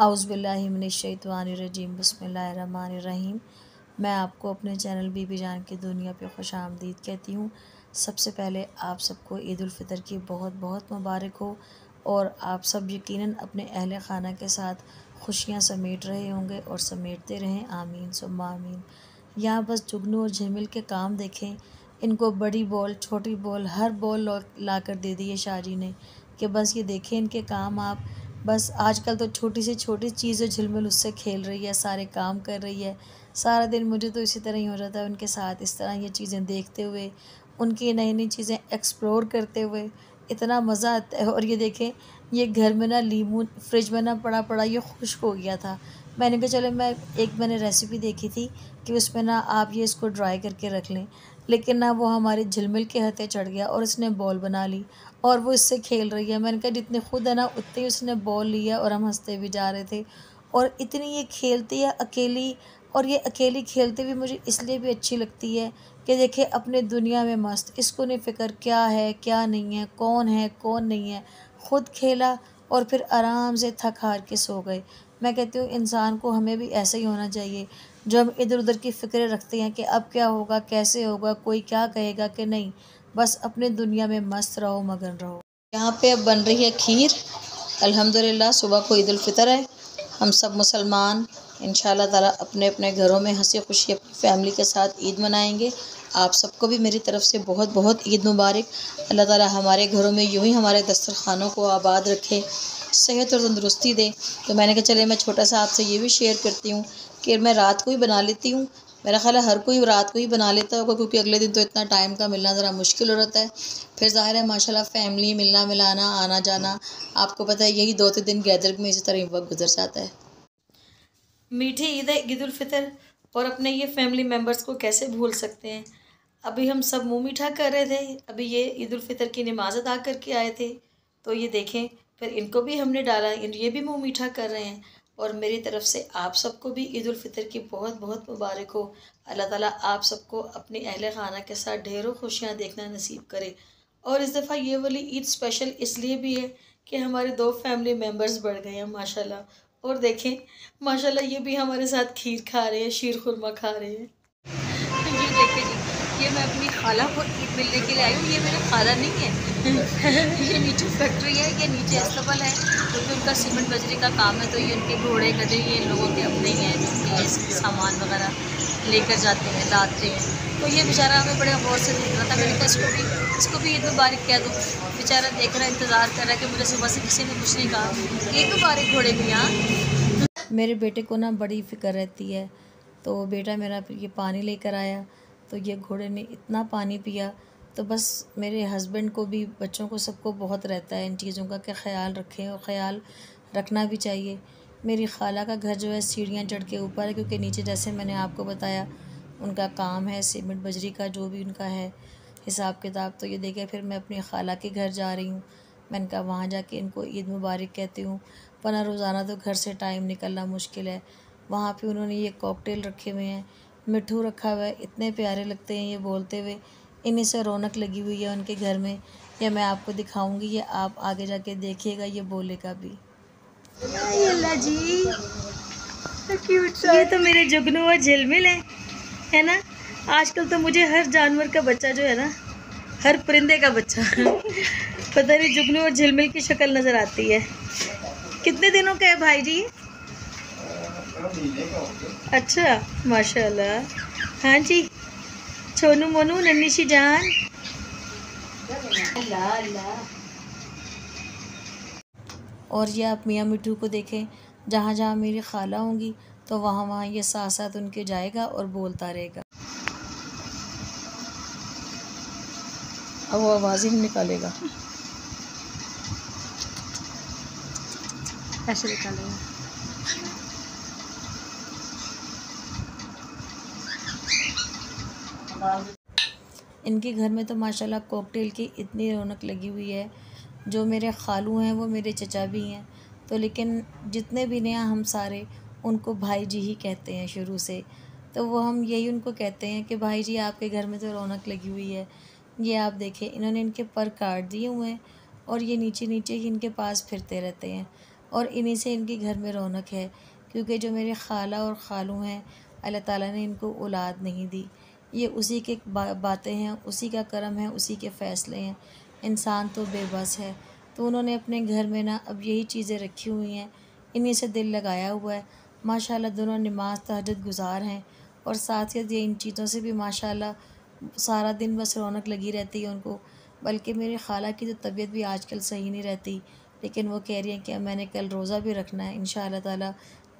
आउज़बिल्लिमिनशैतवानरजीम बसमीम मैं आपको अपने चैनल बीबी जान की दुनिया पे खुश आमदीद कहती हूँ। सबसे पहले आप सबको ईदालफ़ितर की बहुत बहुत मुबारक हो और आप सब यकीनन अपने अहल खाना के साथ खुशियाँ समेट रहे होंगे और समेटते रहें। आमीन, सुम्मा आमीन। यहाँ बस जुगनू और झमिल के काम देखें। इनको बड़ी बॉल, छोटी बॉल, हर बॉल ला कर दे दी है शाहजी ने कि बस ये देखें इनके काम आप। बस आजकल तो छोटी से छोटी चीज़ झिलमिल उससे खेल रही है, सारे काम कर रही है। सारा दिन मुझे तो इसी तरह ही हो जाता है, उनके साथ इस तरह ये चीज़ें देखते हुए, उनकी नई नई चीज़ें एक्सप्लोर करते हुए इतना मज़ा आता है। और ये देखें, ये घर में ना लीमू फ्रिज में ना पड़ा पड़ा ये खुश्क हो गया था। मैंने कहा, चलो, मैं एक मैंने रेसिपी देखी थी कि उसमें ना आप ये इसको ड्राई करके रख लें। लेकिन ना वो हमारे झिलमिल के हथे चढ़ गया और उसने बॉल बना ली और वो इससे खेल रही है। मैंने कहा, जितने खुद है ना, उतने ही उसने बॉल लिया और हम हँसते भी जा रहे थे। और इतनी ये खेलती है अकेली और ये अकेली खेलते भी मुझे इसलिए भी अच्छी लगती है कि देखे, अपने दुनिया में मस्त, इसको नहीं फ़िक्र क्या है, क्या नहीं है, कौन है, कौन नहीं है। ख़ुद खेला और फिर आराम से थक हार के सो गए। मैं कहती हूँ, इंसान को हमें भी ऐसा ही होना चाहिए। जो हम इधर उधर की फ़िक्रें रखते हैं कि अब क्या होगा, कैसे होगा, कोई क्या कहेगा कि नहीं, बस अपने दुनिया में मस्त रहो, मगन रहो। यहाँ पे अब बन रही है खीर। अल्हम्दुलिल्लाह, सुबह को ईद फितर है। हम सब मुसलमान इन ताला अपने अपने घरों में हँसी खुशी अपनी फैमिली के साथ ईद मनाएँगे। आप सबको भी मेरी तरफ़ से बहुत बहुत ईद मुबारक। अल्लाह ताला हमारे घरों में यूँ ही हमारे दस्तरखानों को आबाद रखे। सेहत और तंदरुस्ती दे। तो मैंने कहा, चले, मैं छोटा सा आपसे ये भी शेयर करती हूँ कि मैं रात को ही बना लेती हूँ। मेरा ख्याल है हर कोई रात को ही बना लेता होगा, क्योंकि अगले दिन तो इतना टाइम का मिलना ज़रा मुश्किल हो रहता है। फिर ज़ाहिर है, माशाल्लाह फैमिली मिलना, मिलाना, आना, जाना, आपको पता है, यही दो तीन दिन गैदर में इसी तरह वक्त गुजर जाता है। मीठी ईद है, ईद फितर, और अपने ये फैमिली मेंबर्स को कैसे भूल सकते हैं? अभी हम सब मुँह मीठा कर रहे थे, अभी ये ईद फितर की नमाज़ अदा करके आए थे तो ये देखें फिर इनको भी हमने डाला ये भी मुँह मीठा कर रहे हैं। और मेरी तरफ़ से आप सबको भी ईद फ़ितर की बहुत बहुत मुबारक हो। अल्लाह ताला आप सबको अपने अहल खाना के साथ ढेरों खुशियाँ देखना नसीब करे। और इस दफ़ा ये वाली ईद स्पेशल इसलिए भी है कि हमारे दो फैमिली मेंबर्स बढ़ गए हैं, माशाल्लाह। और देखें, माशाल्लाह ये भी हमारे साथ खीर खा रहे हैं, शीर खुरमा खा रहे हैं। देखें ये मैं अपनी खाला को ईद मिलने के लिए आई हूँ। ये मेरा खाला नहीं है। ये नीचे फैक्ट्री है, ये नीचे अस्तबल है। क्योंकि तो उनका सीमेंट बजरी का काम है तो ये उनके घोड़े, गधे, ये लोगों के अपने ही हैं जो ये सामान वगैरह लेकर जाते हैं लाते हैं तो ये बेचारा हमें बड़े गौर से देख रहा था। मैंने कहा, इसको भी इसको भी ईद मुबारक कह दूँ। बेचारा देख रहा, इंतज़ार कर रहा है कि मुझे सुबह से किसी ने कुछ नहीं कहा। ईद मुबारक घोड़े भी यहाँ मेरे बेटे को ना बड़ी फ़िक्र रहती है। तो बेटा मेरा ये पानी लेकर आया। तो ये घोड़े ने इतना पानी पिया तो बस मेरे हस्बैंड को भी, बच्चों को सबको बहुत रहता है इन चीज़ों का कि ख्याल रखें और ख़्याल रखना भी चाहिए। मेरी खाला का घर जो है सीढ़ियाँ चढ़ के ऊपर है क्योंकि नीचे जैसे मैंने आपको बताया, उनका काम है सीमेंट बजरी का जो भी उनका है, हिसाब किताब। तो ये देखे फिर मैं अपनी खाला के घर जा रही हूँ। मैंने कहा वहाँ जाके इनको ईद मुबारक कहती हूँ। वरना रोज़ाना तो घर से टाइम निकलना मुश्किल है। वहाँ पे उन्होंने ये कॉकटेल रखे हुए हैं। मिठू रखा हुआ है, इतने प्यारे लगते हैं ये बोलते हुए। इन्हीं से रौनक लगी हुई है उनके घर में। या मैं आपको दिखाऊँगी, ये आप आगे जाके देखिएगा ये बोलेगा भी। जी ये तो मेरे जुगनू और झिलमिल है है ना? आजकल तो मुझे हर जानवर का बच्चा जो है ना, हर परिंदे का बच्चा। पता नहीं, जुगनू और झिलमिल की शक्ल नज़र आती है। कितने दिनों का है भाई जी अच्छा माशाल्लाह। हाँ जी सोनू मोनू नन्नी सी जान। और ये आप मियाँ मिठू को देखें जहाँ जहाँ मेरी खाला होंगी तो वहाँ वहाँ ये साथ साथ उनके जाएगा और बोलता रहेगा। अब वो आवाज़ ही निकालेगा। ऐसे निकालेगा। इनके घर में तो माशाल्लाह कॉकटेल की इतनी रौनक लगी हुई है। जो मेरे खालू हैं, वो मेरे चचा भी हैं। तो लेकिन जितने भी नया हम सारे, उनको भाई जी ही कहते हैं शुरू से। तो वो हम यही उनको कहते हैं कि भाई जी आपके घर में तो रौनक लगी हुई है। ये आप देखें, इन्होंने इनके पर काट दिए हुए हैं और ये नीचे नीचे ही इनके पास फिरते रहते हैं। और इन्हीं से इनके घर में रौनक है, क्योंकि जो मेरे खाला और खालू हैं, अल्लाह ताला ने इनको औलाद नहीं दी। ये उसी के बा, बातें हैं उसी का करम है उसी के फ़ैसले हैं। इंसान तो बेबस है। तो उन्होंने अपने घर में ना अब यही चीज़ें रखी हुई हैं। इन्हीं से दिल लगाया हुआ है। माशाल्लाह दोनों नमाज़ तहजद गुजार हैं और साथ ही ये इन चीज़ों से भी माशाल्लाह सारा दिन बस रौनक लगी रहती है उनको। बल्कि मेरी खाला की तो तबीयत भी आजकल सही नहीं रहती। लेकिन वो कह रही हैं कि मैंने कल रोज़ा भी रखना है इन ताला।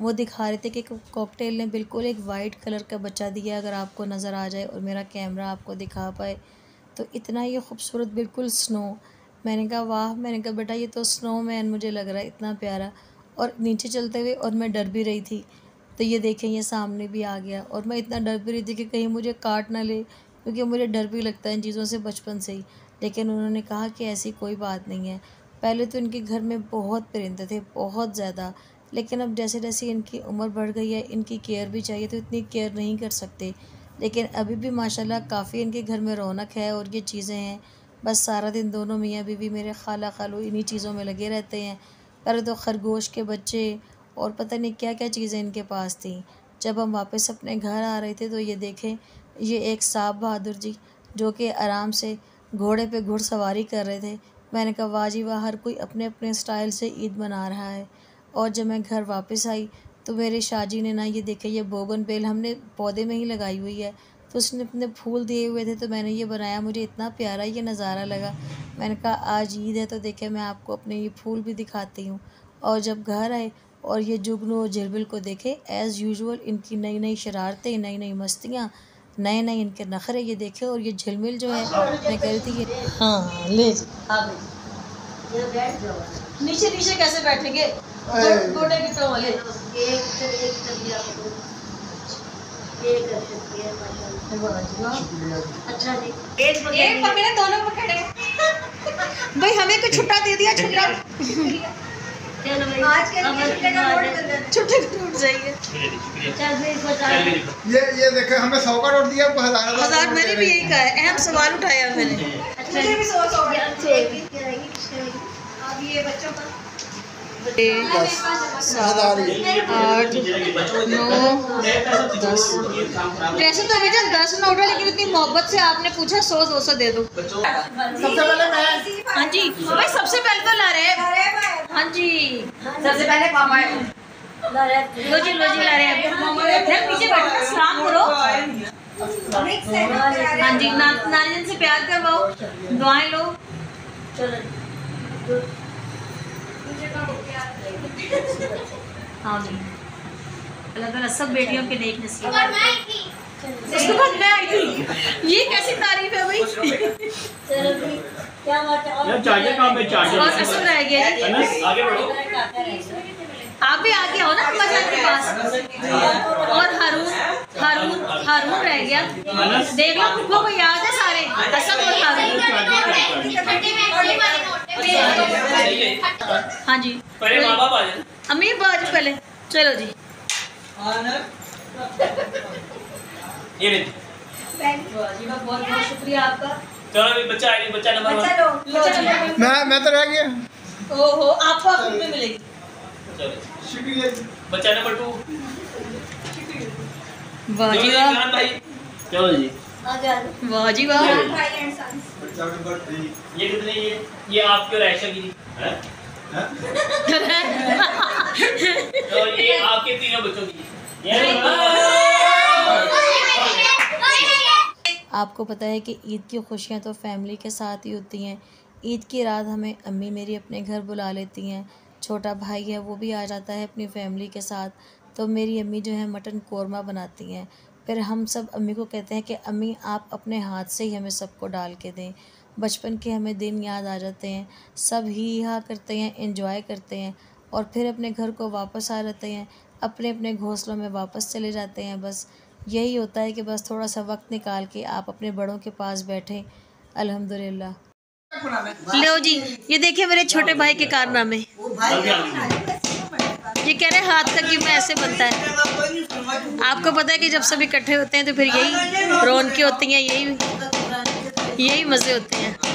वो दिखा रहे थे कि कॉकटेल ने बिल्कुल एक वाइट कलर का बच्चा दिया अगर आपको नज़र आ जाए और मेरा कैमरा आपको दिखा पाए तो इतना ही खूबसूरत बिल्कुल स्नो मैंने कहा, वाह, मैंने कहा, बेटा, ये तो स्नो मैन मुझे लग रहा है, इतना प्यारा। और नीचे चलते हुए, और मैं डर भी रही थी। तो ये देखें, ये सामने भी आ गया। और मैं इतना डर भी रही थी कि कहीं मुझे काट ना ले, क्योंकि मुझे डर भी लगता है इन चीज़ों से बचपन से ही। लेकिन उन्होंने कहा कि ऐसी कोई बात नहीं है। पहले तो इनके घर में बहुत परिंदे थे, बहुत ज़्यादा। लेकिन अब जैसे जैसे इनकी उम्र बढ़ गई है, इनकी केयर भी चाहिए तो इतनी केयर नहीं कर सकते। लेकिन अभी भी माशाल्लाह काफ़ी इनके घर में रौनक है और ये चीज़ें हैं। बस सारा दिन दोनों मियाँ बीवी मेरे खाला खालू इन्हीं चीज़ों में लगे रहते हैं। पहले तो खरगोश के बच्चे और पता नहीं क्या क्या चीज़ें इनके पास थी। जब हम वापस अपने घर आ रहे थे तो ये देखें, ये एक साहब बहादुर जी, जो कि आराम से घोड़े पे घुड़सवारी कर रहे थे। मैंने कहा, वाह जी वाह, हर कोई अपने अपने स्टाइल से ईद मना रहा है। और जब मैं घर वापस आई तो मेरे शाहजी ने ना ये देखे ये बोगन बेल हमने पौधे में ही लगाई हुई है। तो उसने अपने फूल दिए हुए थे तो मैंने ये बनाया मुझे इतना प्यारा ये नज़ारा लगा। मैंने कहा आज ईद है तो देखे मैं आपको अपने ये फूल भी दिखाती हूँ। और जब घर आए और ये जुगनू और झिलबिल को देखे एज़ यूजुअल इनकी नई नई शरारतें नई नई मस्तियाँ नए नए इनके नखरे ये देखे और ये झिलमिल जो है मैं कह रही थी ये हाँ ले। नीचे नीचे कैसे बैठेंगे? गोटे वाले। अच्छा जी। एक पकड़े दोनों पकड़े। भाई हमें कुछ छुट्टा दे दिया छुट्टा। छुट्टी टूट जाएँगे ये ये देखे हमें सौ का नोट दिया हज़ार हज़ार मैंने भी यही कहा है। अहम सवाल उठाया मैंने। मुझे भी सौ सौ अब ये बच्चों का आठ। नौ दस। वैसे तो भैया दस नोट है लेकिन इतनी मोहब्बत से आपने पूछा सौ दो सौ दे दो। सबसे पहले मैं हाँ जी। भाई सबसे पहले तो ला रहे हाँ। जी। सबसे पहले पापा लो जी लो जी ला रहे हैं। पीछे बैठो सलाम करो। हाँ जी। नारियल से प्यार करवाओ। दुआएँ लो। चलो। हाँ जी। अल्लाह ताला सब बेटियों के नेक नसीब उसके बाद मैं आई थी ये कैसी तारीफ़ है भाई? चलो क्या बात है? यार चार्जर कहाँ पे चार्जर और असर रह गया जी। आगे बढ़ो। आप भी आगे हो ना अम्मा जान के पास। और हारून हारून रह गया। देख लो खुद को याद है सारे? असद और हारून हाँ? जी। पहले माँ बाप आ जाए। अम्मी बाजू पहले। चलो जी। ये बहुत बहुत शुक्रिया आपका चलो अभी बच्चा आएगा बच्चा नंबर मैं मैं तो रह गया। ओहो आपको में मिलेगी। चलो। शुक्रिया बच्चा नंबर टू। वाह जी वाह चलो जी। वाह जी वाह ये कितने ये ये आपके और आयशा की। तो ये आपके तीनों बच्चों की। आपको पता है कि ईद की खुशियाँ तो फैमिली के साथ ही होती हैं। ईद की रात हमें अम्मी मेरी अपने घर बुला लेती हैं। छोटा भाई है वो भी आ जाता है अपनी फैमिली के साथ। तो मेरी अम्मी जो है मटन कौरमा बनाती हैं। फिर हम सब अम्मी को कहते हैं कि अम्मी आप अपने हाथ से ही हमें सबको डाल के दें। बचपन के हमें दिन याद आ जाते हैं। सब ही हा करते हैं इन्जॉय करते हैं और फिर अपने घर को वापस आ जाते हैं। अपने अपने घोंसलों में वापस चले जाते हैं बस। यही होता है कि बस थोड़ा सा वक्त निकाल के आप अपने बड़ों के पास बैठें। अल्हम्दुलिल्लाह। लो जी ये देखिए मेरे छोटे भाई के कारनामे। ये कह रहे हैं, हाथ का कीमा ऐसे बनता है? आपको पता है कि जब सब इकट्ठे होते हैं तो फिर यही रौनकें होती हैं, यही यही मज़े होते हैं।